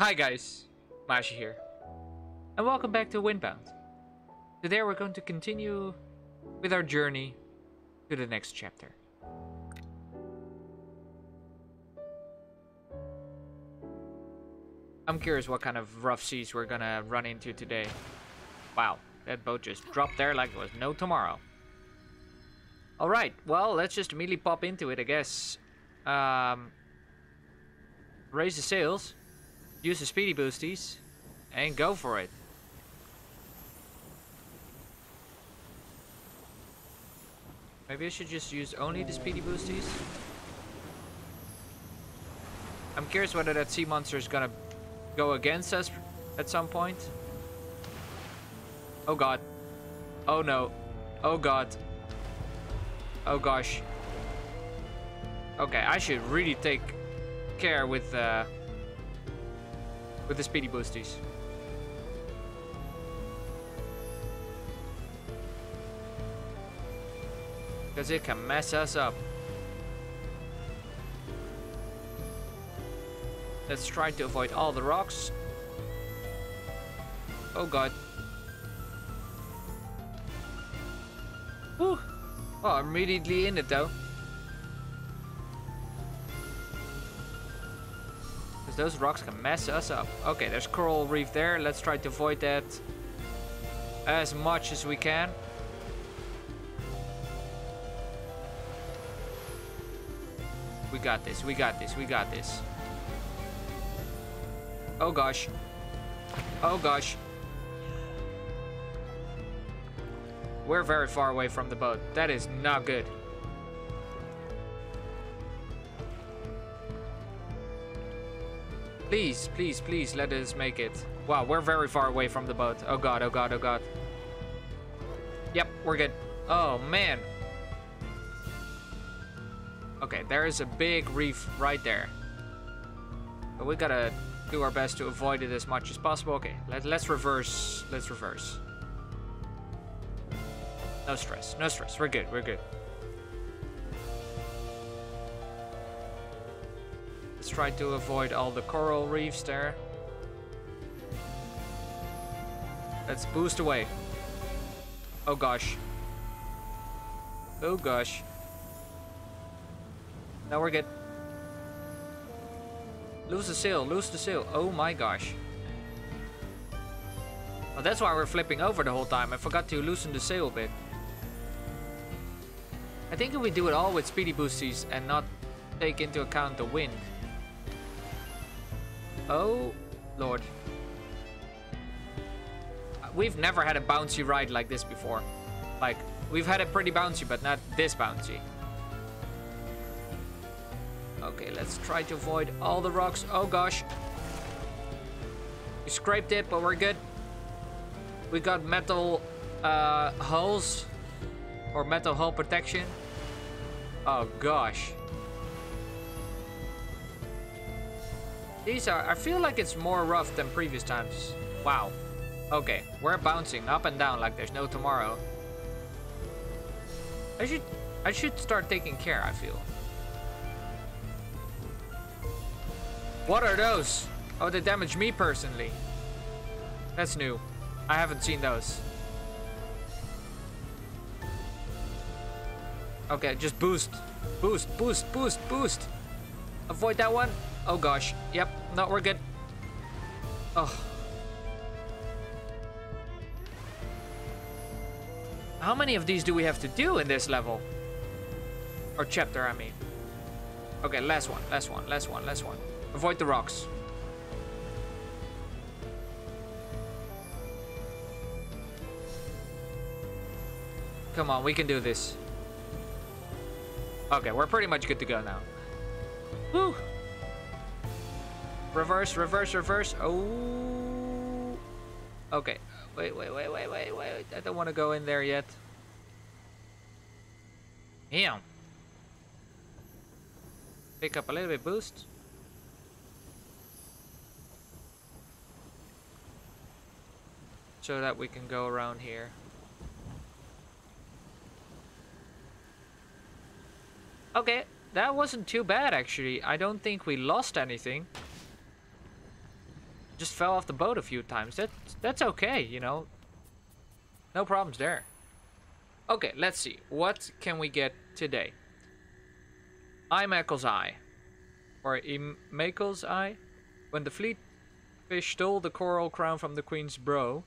Hi guys, Mashi here, and welcome back to Windbound. Today we're going to continue with our journey to the next chapter. I'm curious what kind of rough seas we're gonna run into today. Wow, that boat just dropped there like it was no tomorrow. Alright, well, let's just immediately pop into it, I guess. Um, raise the sails, use the speedy boosties, and go for it. Maybe I should just use only the speedy boosties? I'm curious whether that sea monster is gonna go against us at some point. Oh god. Oh no. Oh god. Oh gosh. Okay, I should really take care with uh, with the speedy boosties. Because it can mess us up. Let's try to avoid all the rocks. Oh god. Whew. Oh, I'm immediately in it though. Those rocks can mess us up. Okay, there's coral reef there. Let's try to avoid that as much as we can. We got this, we got this, we got this. Oh gosh. Oh gosh. We're very far away from the boat. That is not good. Please, please, please let us make it. Wow, we're very far away from the boat. Oh god, oh god, oh god. Yep, we're good. Oh man. Okay, there is a big reef right there. But we gotta do our best to avoid it as much as possible. Okay, let, let's reverse. Let's reverse. No stress, no stress. We're good, we're good. Try to avoid all the coral reefs there. Let's boost away. Oh gosh. Oh gosh. Now we're good. Lose the sail, lose the sail. Oh my gosh. Well, that's why we're flipping over the whole time. I forgot to loosen the sail a bit. I think if we do it all with speedy boosties and not take into account the wind. Oh, lord. We've never had a bouncy ride like this before. Like, we've had it pretty bouncy, but not this bouncy. Okay, let's try to avoid all the rocks. Oh gosh. We scraped it, but we're good. We got metal uh, hulls. Or metal hull protection. Oh gosh. These are, I feel like it's more rough than previous times. Wow. Okay, we're bouncing up and down like there's no tomorrow. I should, I should start taking care, I feel. What are those? Oh, they damage me personally. That's new. I haven't seen those. Okay, just boost. Boost, boost, boost, boost. Avoid that one. Oh gosh. Yep. No, we're good. Oh. How many of these do we have to do in this level? Or chapter, I mean. Okay, last one, last one, last one, last one. Avoid the rocks. Come on, we can do this. Okay, we're pretty much good to go now. Woo! Reverse, reverse, reverse. Oh. Okay. Wait, wait, wait, wait, wait, wait. I don't want to go in there yet. Damn. Pick up a little bit boost. So that we can go around here. Okay, that wasn't too bad actually. I don't think we lost anything. Just fell off the boat a few times. That that's okay, you know. No problems there. Okay, let's see. What can we get today? Imakel's Eye. Or Imakel's Eye. When the fleet fish stole the coral crown from the queen's bro,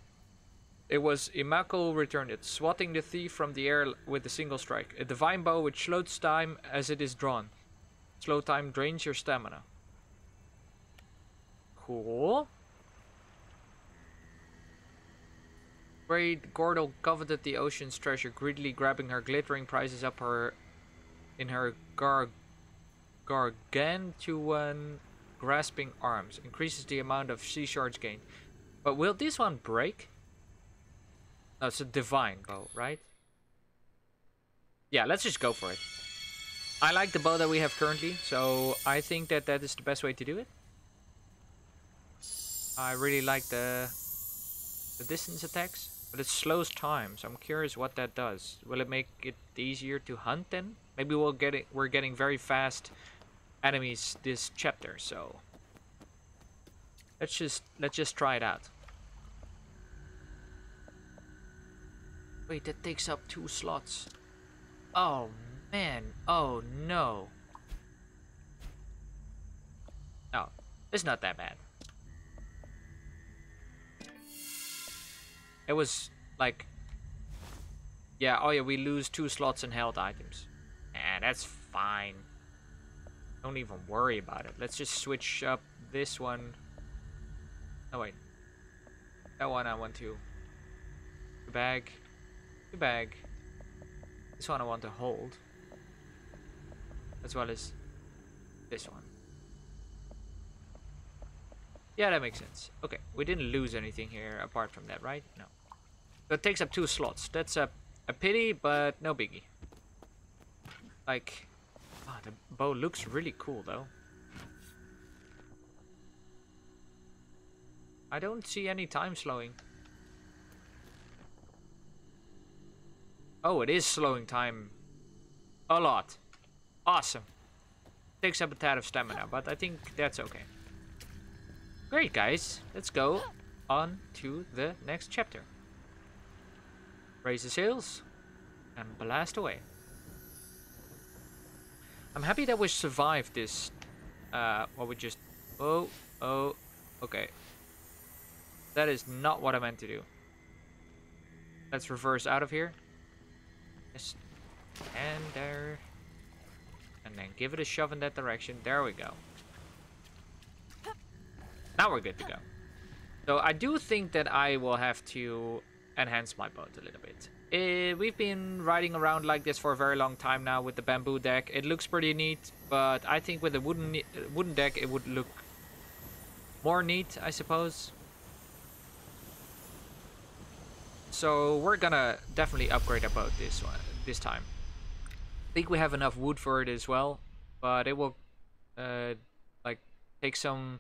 it was Imakel returned it, swatting the thief from the air with a single strike. A divine bow which slows time as it is drawn. Slow time drains your stamina. Cool. Great Gordel coveted the ocean's treasure, greedily grabbing her glittering prizes up her in her gar gargantuan grasping arms. Increases the amount of sea shards gained. But will this one break? No, it's a divine bow, right? Yeah, let's just go for it. I like the bow that we have currently, so I think that that is the best way to do it. I really like the the distance attacks. But it slows time, so I'm curious what that does. Will it make it easier to hunt then? Maybe we'll get it. We're getting very fast enemies this chapter, so let's just let's just try it out. Wait, that takes up two slots. Oh man. Oh no. No, it's not that bad. It was like... Yeah, oh yeah, we lose two slots in health items. And that's fine. Don't even worry about it. Let's just switch up this one. Oh wait. That one I want to... The bag. The bag. This one I want to hold. As well as this one. Yeah, that makes sense. Okay, we didn't lose anything here apart from that, right? No. That takes up two slots. That's a, a pity, but no biggie. Like, oh, the bow looks really cool, though. I don't see any time slowing. Oh, it is slowing time a lot. Awesome. Takes up a tad of stamina, but I think that's okay. Great, guys. Let's go on to the next chapter. Raise the sails and blast away. I'm happy that we survived this. Uh, what we just... Oh, oh, okay. That is not what I meant to do. Let's reverse out of here. Just and there. And then give it a shove in that direction. There we go. Now we're good to go. So I do think that I will have to enhance my boat a little bit. Uh, we've been riding around like this for a very long time now with the bamboo deck. It looks pretty neat, but I think with a wooden wooden deck it would look more neat, I suppose. So we're gonna definitely upgrade our boat this one this time. I think we have enough wood for it as well, but it will uh, like take some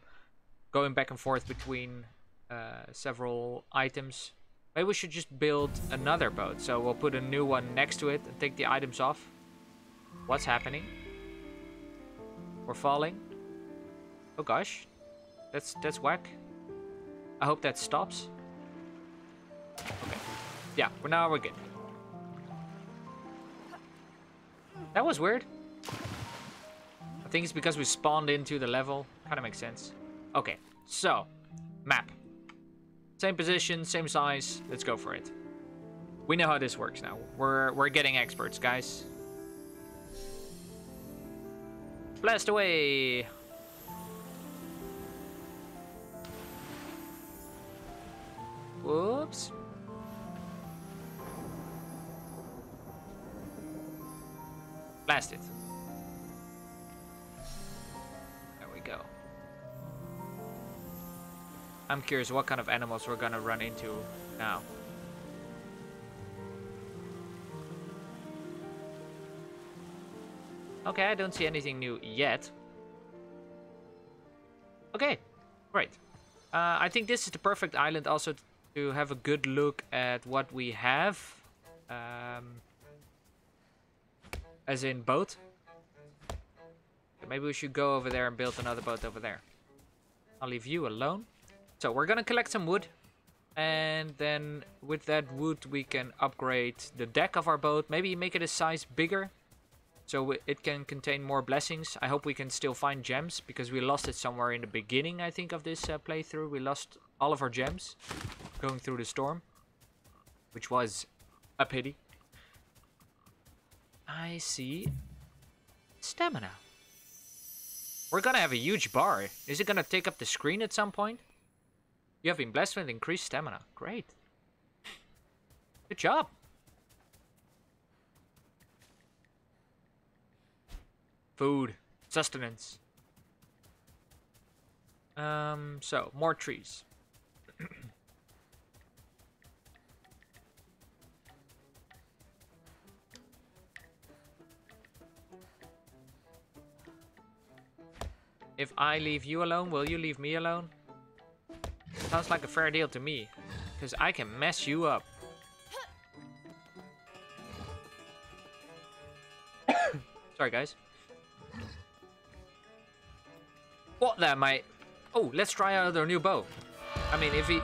going back and forth between uh, several items. Maybe we should just build another boat. So we'll put a new one next to it and take the items off. What's happening? We're falling. Oh gosh. That's that's whack. I hope that stops. Okay. Yeah, for now we're good. That was weird. I think it's because we spawned into the level. Kind of makes sense. Okay, so, map. Same position, same size, let's go for it. We know how this works now. We're, we're getting experts, guys. Blast away! Whoops. Blast it. I'm curious what kind of animals we're gonna run into now. Okay, I don't see anything new yet. Okay, great. Uh, I think this is the perfect island also to have a good look at what we have. Um, as in boat. Maybe we should go over there and build another boat over there. I'll leave you alone. So we're gonna collect some wood. And then with that wood we can upgrade the deck of our boat. Maybe make it a size bigger. So it can contain more blessings. I hope we can still find gems. Because we lost it somewhere in the beginning I think of this uh, playthrough. We lost all of our gems. Going through the storm. Which was a pity. I see stamina. We're gonna have a huge bar. Is it gonna take up the screen at some point? You have been blessed with increased stamina. Great. Good job. Food. Sustenance. Um, so, more trees. if I leave you alone, will you leave me alone? Sounds like a fair deal to me. Because I can mess you up. Sorry, guys. What there, mate? Oh, let's try out our new bow. I mean, if he...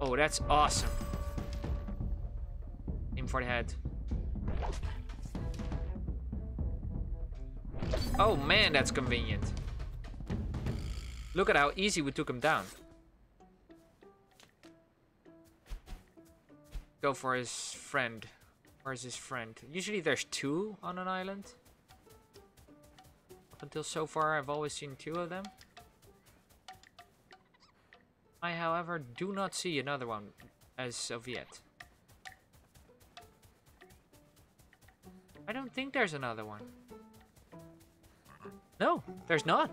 Oh, that's awesome. Aim for the head. Oh man, that's convenient. Look at how easy we took him down. Go for his friend. Where's his friend? Usually there's two on an island. Up until so far, I've always seen two of them. I, however, do not see another one as of yet. I don't think there's another one. No, there's not.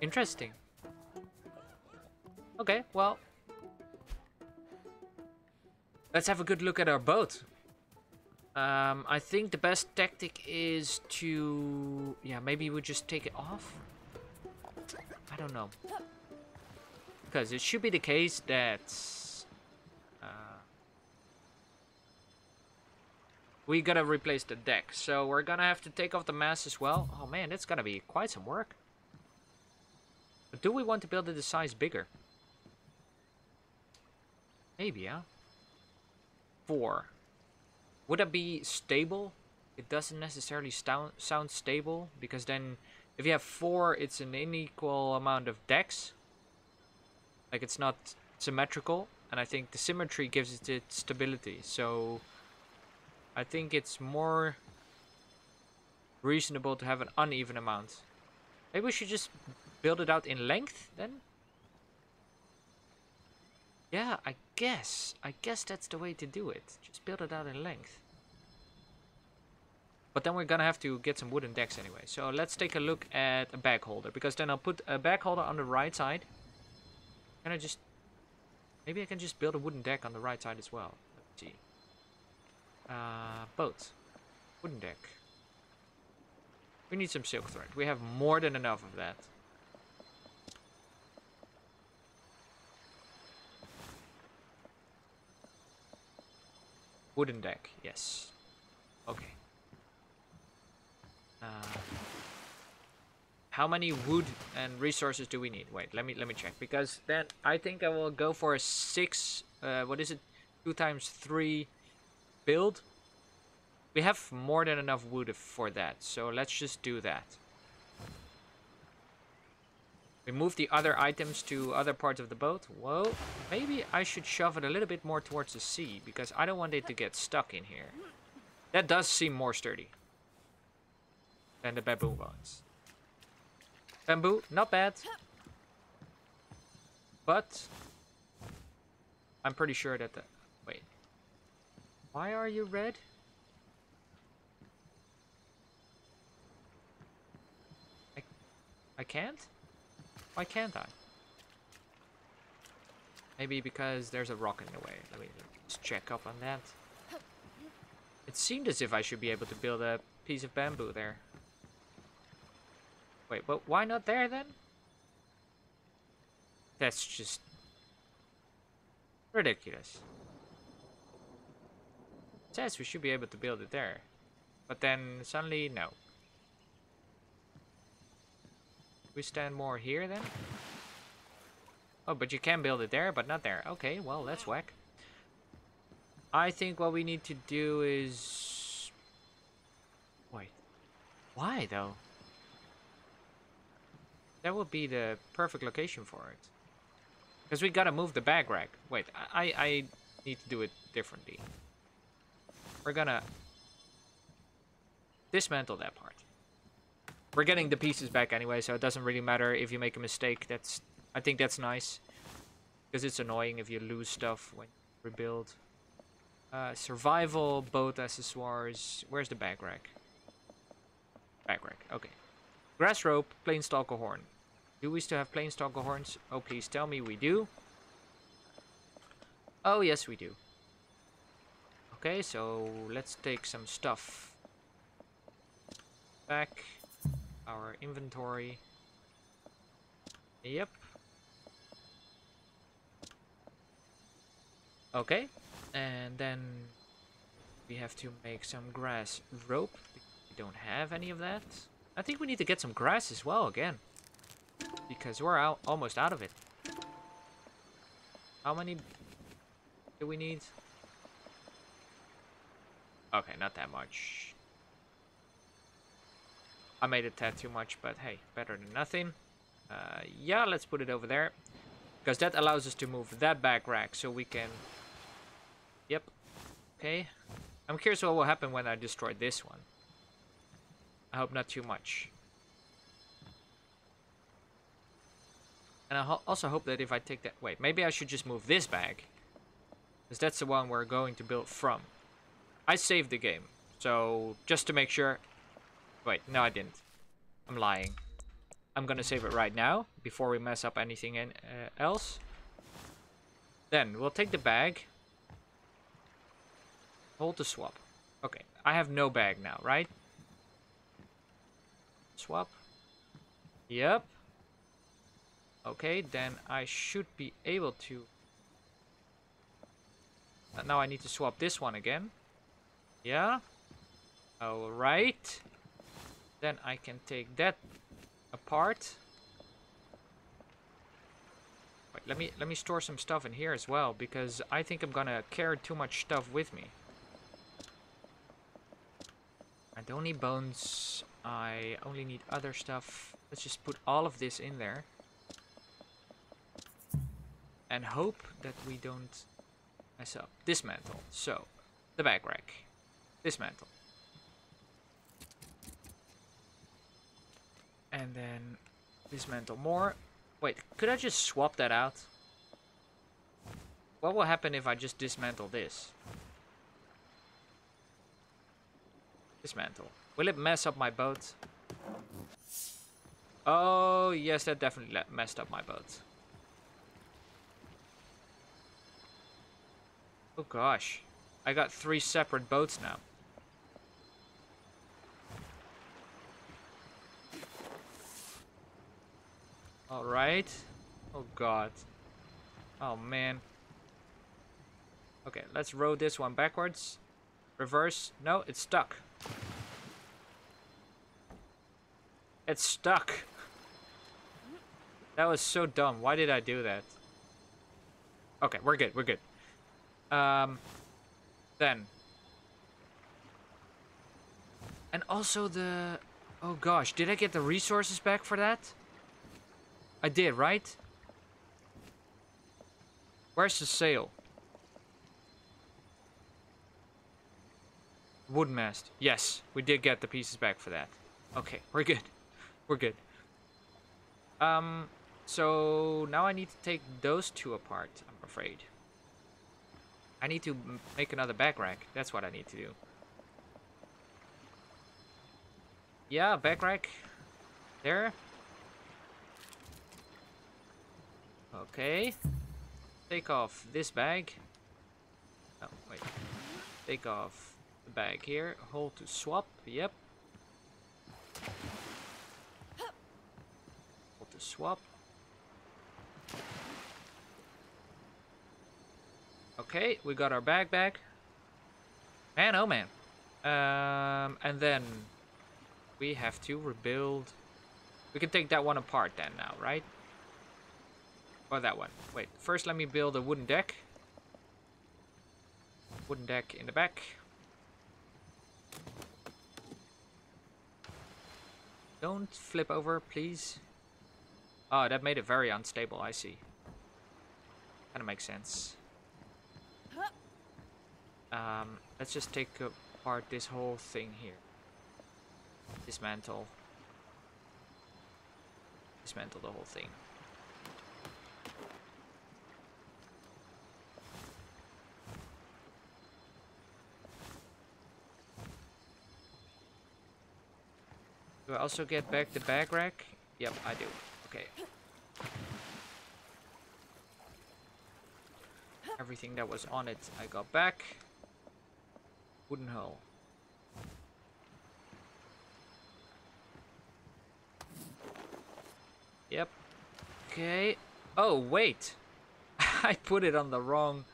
Interesting. Okay, well. Let's have a good look at our boat. Um, I think the best tactic is to... Yeah, maybe we just take it off? I don't know. Because it should be the case that... Uh, we gotta replace the deck. So we're gonna have to take off the mast as well. Oh man, that's gonna be quite some work. Do we want to build it a size bigger? Maybe, yeah. Four. Would that be stable? It doesn't necessarily sound stable, because then if you have four, it's an unequal amount of decks. Like, it's not symmetrical, and I think the symmetry gives it its stability, so... I think it's more reasonable to have an uneven amount. Maybe we should just build it out in length then? Yeah, I guess. I guess that's the way to do it. Just build it out in length. But then we're gonna have to get some wooden decks anyway. So let's take a look at a bag holder. Because then I'll put a bag holder on the right side. Can I just... Maybe I can just build a wooden deck on the right side as well. Let's see. Uh, boat. Wooden deck. We need some silk thread. We have more than enough of that. Wooden deck, yes. Okay. Uh, how many wood and resources do we need? Wait, let me let me check because then I think I will go for a six. Uh, what is it? Two times three build. We have more than enough wood for that, so let's just do that. We move the other items to other parts of the boat. Whoa, maybe I should shove it a little bit more towards the sea because I don't want it to get stuck in here. That does seem more sturdy than the bamboo ones. Bamboo, not bad. But I'm pretty sure that the... Wait. Why are you red? I, I can't? Why can't I? Maybe because there's a rock in the way. Let me just check up on that. It seemed as if I should be able to build a piece of bamboo there. Wait, but why not there then? That's just ridiculous. It says we should be able to build it there. But then suddenly, no. We stand more here then? Oh, but you can build it there, but not there. Okay, well, that's whack. I think what we need to do is... Wait. Why, though? That would be the perfect location for it. Because we gotta move the bag rack. Wait, I, I need to do it differently. We're gonna dismantle that part. We're getting the pieces back anyway, so it doesn't really matter if you make a mistake. That's I think that's nice. Because it's annoying if you lose stuff when you rebuild. Uh, survival, boat accessoires. Where's the bag rack? Bag rack, okay. Grass rope, plainstalker horn. Do we still have plainstalker horns? Oh, please tell me we do. Oh, yes, we do. Okay, so let's take some stuff back. Our inventory. Yep. Okay, and then we have to make some grass rope. We don't have any of that. I think we need to get some grass as well again. Because we're out almost out of it. How many do we need? Okay, not that much. I made a tad too much, but hey, better than nothing. Uh, yeah, let's put it over there. Because that allows us to move that bag rack so we can... Yep. Okay. I'm curious what will happen when I destroy this one. I hope not too much. And I ho also hope that if I take that... Wait, maybe I should just move this bag. Because that's the one we're going to build from. I saved the game. So, just to make sure... Wait, no I didn't. I'm lying. I'm gonna save it right now, before we mess up anything in, uh, else. Then, we'll take the bag. Hold the swap. Okay, I have no bag now, right? Swap. Yep. Okay, then I should be able to... Uh, now I need to swap this one again. Yeah. Alright. Then I can take that apart. Wait, let me let me store some stuff in here as well because I think I'm gonna carry too much stuff with me. I don't need bones. I only need other stuff. Let's just put all of this in there. And hope that we don't mess up. Dismantle. So, the bag rack. Dismantle. And then dismantle more. Wait, could I just swap that out? What will happen if I just dismantle this? Dismantle. Will it mess up my boat? Oh, yes, that definitely messed up my boat. Oh gosh. I got three separate boats now. Alright. Oh god. Oh man. Okay, let's row this one backwards. Reverse. No, it's stuck. It's stuck. That was so dumb. Why did I do that? Okay, we're good. We're good. Um, then. And also the... Oh gosh, did I get the resources back for that? I did, right? Where's the sail? Wood mast. Yes, we did get the pieces back for that. Okay, we're good. We're good. Um, so now I need to take those two apart, I'm afraid. I need to make another bag rack. That's what I need to do. Yeah, bag rack. There. Okay. Take off this bag. Oh, wait. Take off the bag here. Hold to swap. Yep. Hold to swap. Okay, we got our bag back. Man, oh man. Um, and then we have to rebuild. We can take that one apart then now, right? Or that one. Wait, first let me build a wooden deck. Wooden deck in the back. Don't flip over, please. Oh, that made it very unstable, I see. Kinda makes sense. Um, let's just take apart this whole thing here. Dismantle. Dismantle the whole thing. Do I also get back the bag rack? Yep, I do. Okay. Everything that was on it, I got back. Wooden hull. Yep. Okay. Oh, wait. I put it on the wrong...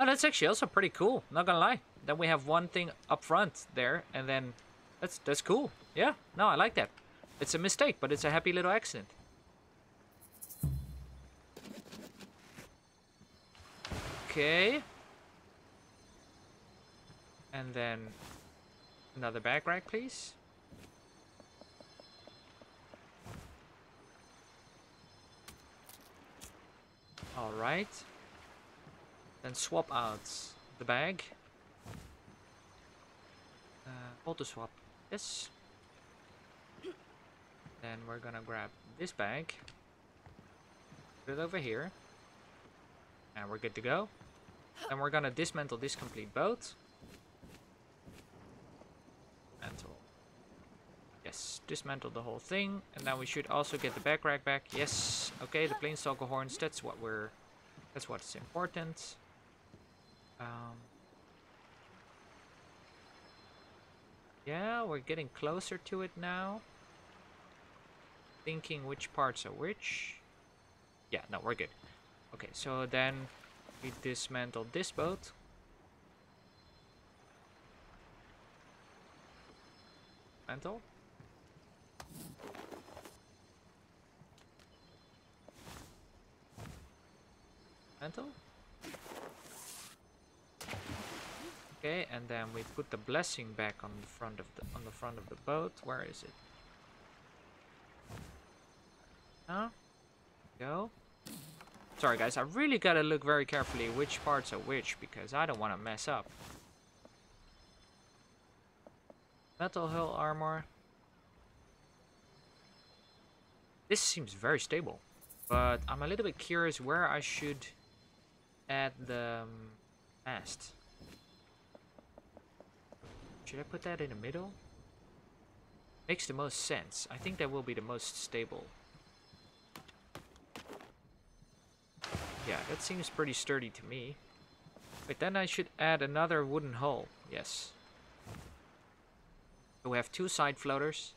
Oh, that's actually also pretty cool. Not gonna lie. Then we have one thing up front there, and then that's that's cool. Yeah. No, I like that. It's a mistake, but it's a happy little accident. Okay. And then another bag rack, please. Alright. Then swap out the bag. Uh, auto swap this. Then we're gonna grab this bag. Put it over here. And we're good to go. Then we're gonna dismantle this complete boat. Dismantle. Yes, dismantle the whole thing. And now we should also get the bag rack back. Yes. Okay, the plainstalker horns, that's what we're that's what's important. Um Yeah, we're getting closer to it now. Thinking which parts are which. Yeah, no, we're good. Okay, so then we dismantle this boat. Mantle. Mantle. Okay, and then we put the blessing back on the front of the on the front of the boat. Where is it? Huh? Go. Sorry guys, I really gotta look very carefully which parts are which because I don't want to mess up. Metal hull armor. This seems very stable, but I'm a little bit curious where I should add the um, mast. Should I put that in the middle? Makes the most sense. I think that will be the most stable. Yeah, that seems pretty sturdy to me. But then I should add another wooden hull. Yes. So we have two side floaters.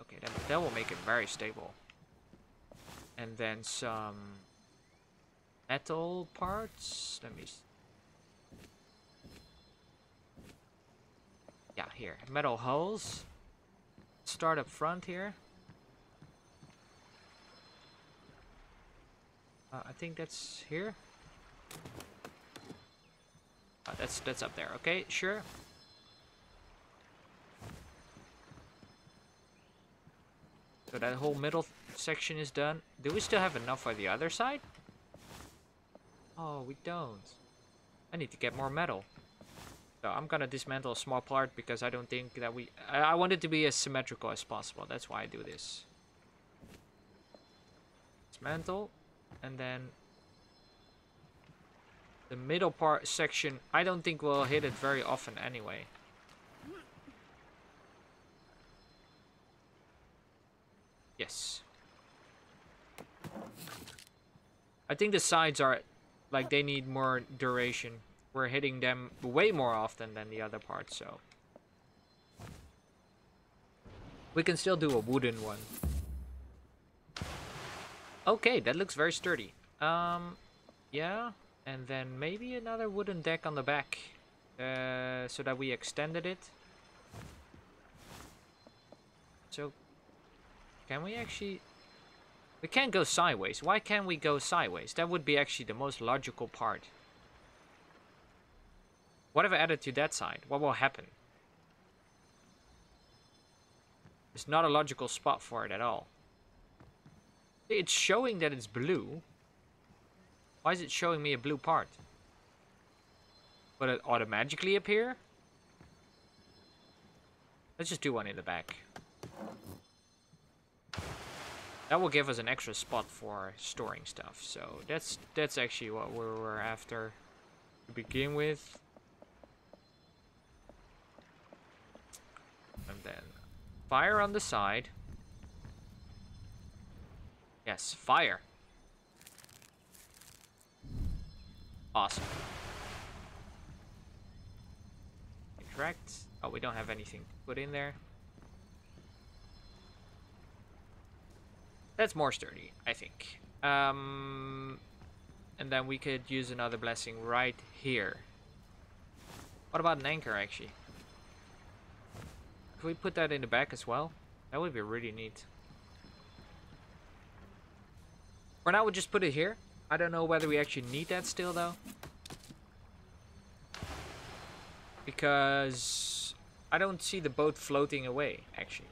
Okay, that, that will make it very stable. And then some metal parts. Let me here. Metal hulls. Start up front here. Uh, I think that's here. Uh, that's that's up there. Okay, sure. So that whole middle section is done. Do we still have enough for the other side? Oh, we don't. I need to get more metal. So I'm gonna dismantle a small part because I don't think that we... I, I want it to be as symmetrical as possible. That's why I do this. Dismantle. And then... The middle part section, I don't think we'll hit it very often anyway. Yes. I think the sides are... Like, they need more duration we're hitting them way more often than the other parts, so. We can still do a wooden one. Okay, that looks very sturdy. Um, yeah, and then maybe another wooden deck on the back. Uh, so that we extended it. So, Can we actually... We can't go sideways. Why can't we go sideways? That would be actually the most logical part. What if I added to that side? What will happen? It's not a logical spot for it at all. It's showing that it's blue. Why is it showing me a blue part? Would it automatically appear? Let's just do one in the back. That will give us an extra spot for storing stuff. So that's that's actually what we were after to begin with. Then fire on the side. Yes, fire. Awesome. Correct. Oh, we don't have anything to put in there. That's more sturdy, I think. Um, and then we could use another blessing right here. What about an anchor, actually? Could we put that in the back as well? That would be really neat. For now, we'll just put it here. I don't know whether we actually need that still, though. Because I don't see the boat floating away, actually.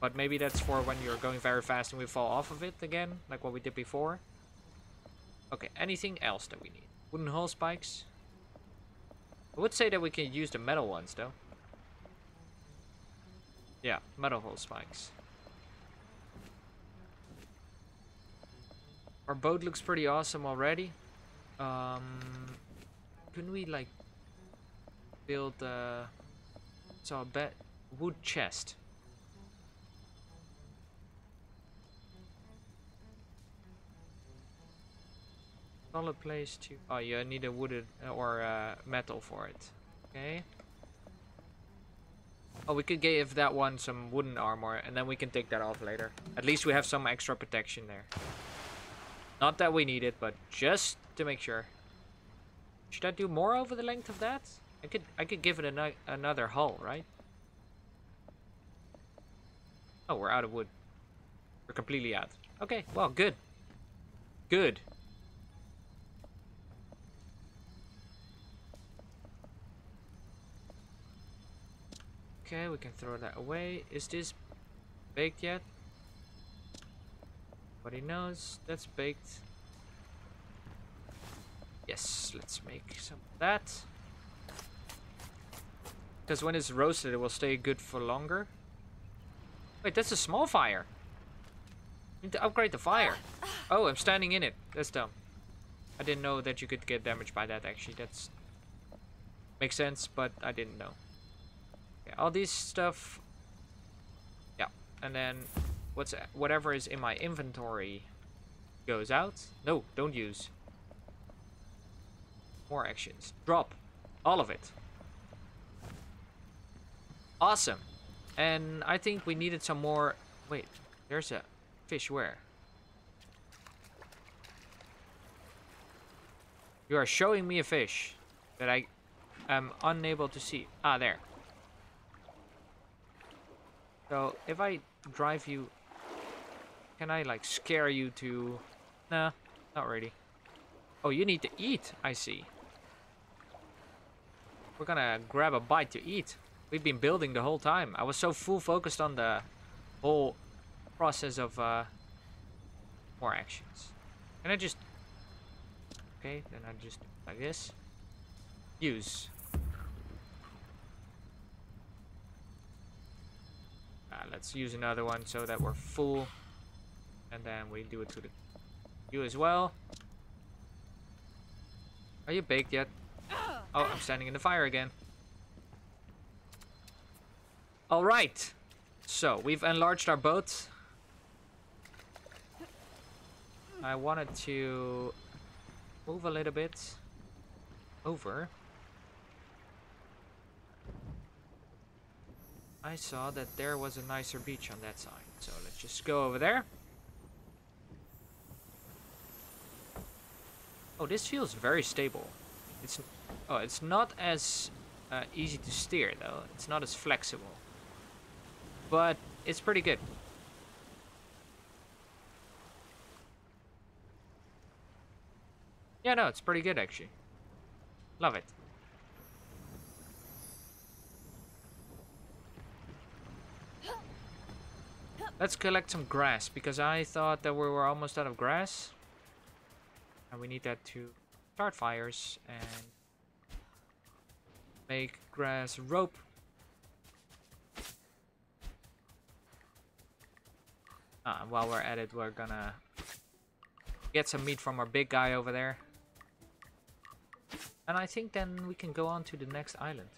But maybe that's for when you're going very fast and we fall off of it again, like what we did before. Okay, anything else that we need? Wooden hull spikes. I would say that we can use the metal ones, though. Yeah, metal hull spikes. Our boat looks pretty awesome already. Um, couldn't we, like, build, a so a bed, wood chest. solid place to... Oh, you need a wooded uh, or uh, metal for it. Okay. Oh, we could give that one some wooden armor, and then we can take that off later. At least we have some extra protection there. Not that we need it, but just to make sure. Should I do more over the length of that? I could I could give it an another hull, right? Oh, we're out of wood. We're completely out. Okay, well, good. Good. Okay, we can throw that away. Is this baked yet? Nobody knows. That's baked. Yes, let's make some of that. Because when it's roasted, it will stay good for longer. Wait, that's a small fire. need to upgrade the fire. Oh, I'm standing in it. That's dumb. I didn't know that you could get damaged by that, actually. That's... Makes sense, but I didn't know. Okay, all these stuff. Yeah, and then what's whatever is in my inventory goes out. No, don't use. More actions. Drop. All of it. Awesome. And I think we needed some more... Wait, there's a fish where? You are showing me a fish that I am unable to see. Ah, there. So, if I drive you... Can I, like, scare you to... Nah, not really. Oh, you need to eat, I see. We're gonna grab a bite to eat. We've been building the whole time. I was so full focused on the whole process of uh, more actions. Can I just... Okay, then I just like this. Use. Let's use another one so that we're full. And then we do it to the you as well. Are you baked yet? Oh, I'm standing in the fire again. Alright. So, we've enlarged our boat. I wanted to move a little bit over. I saw that there was a nicer beach on that side. So let's just go over there. Oh, this feels very stable. It's oh, it's not as uh, easy to steer though. It's not as flexible, but it's pretty good. Yeah, no, it's pretty good actually. Love it. Let's collect some grass, because I thought that we were almost out of grass. And we need that to start fires and make grass rope. And while we're at it, we're gonna get some meat from our big guy over there. And I think then we can go on to the next island.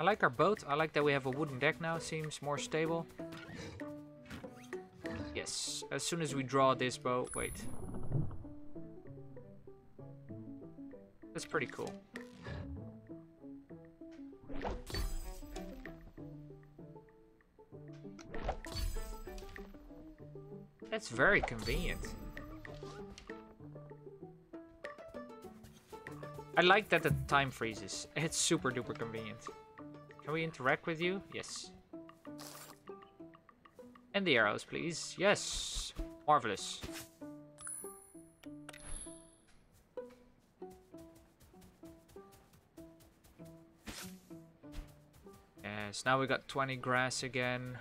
I like our boat. I like that we have a wooden deck now. Seems more stable. Yes. As soon as we draw this boat... Wait. That's pretty cool. That's very convenient. I like that the time freezes. It's super duper convenient. Can we interact with you? Yes. And the arrows, please. Yes. Marvelous. Yes, now we got 20 grass again.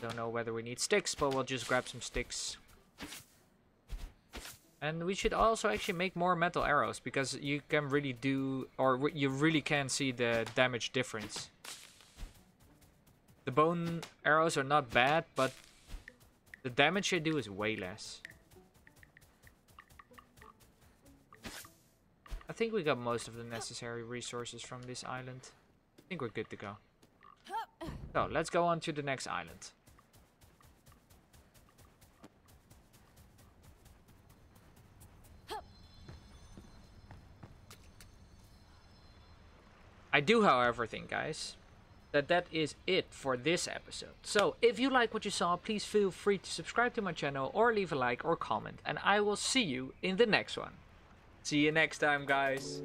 Don't know whether we need sticks, but we'll just grab some sticks. And we should also actually make more metal arrows because you can really do, or you really can see the damage difference. The bone arrows are not bad, but the damage they do is way less. I think we got most of the necessary resources from this island. I think we're good to go. So, let's go on to the next island. I do, however, think, guys, that that is it for this episode. So, if you like what you saw, please feel free to subscribe to my channel or leave a like or comment, and I will see you in the next one. See you next time, guys.